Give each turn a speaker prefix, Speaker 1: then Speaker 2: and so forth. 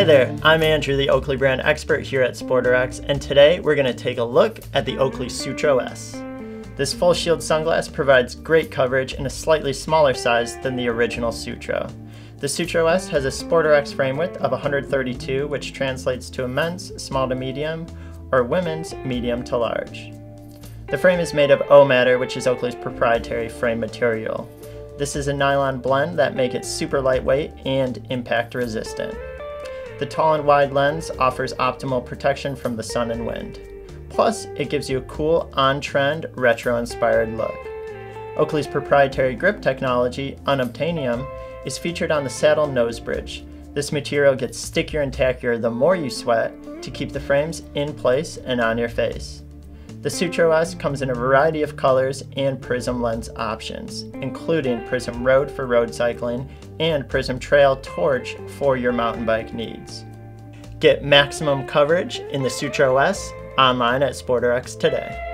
Speaker 1: Hi there, I'm Andrew, the Oakley brand expert here at SportRx, and today we're going to take a look at the Oakley Sutro S. This full shield sunglass provides great coverage in a slightly smaller size than the original Sutro. The Sutro S has a SportRx frame width of 132, which translates to a men's small to medium or women's medium to large. The frame is made of O-Matter, which is Oakley's proprietary frame material. This is a nylon blend that make it super lightweight and impact resistant. The tall and wide lens offers optimal protection from the sun and wind. Plus, it gives you a cool, on-trend, retro-inspired look. Oakley's proprietary grip technology, Unobtainium, is featured on the saddle nose bridge. This material gets stickier and tackier the more you sweat to keep the frames in place and on your face. The Sutro S comes in a variety of colors and prizm lens options, including Prizm Road for road cycling and Prizm Trail Torch for your mountain bike needs. Get maximum coverage in the Sutro S online at SportRx today.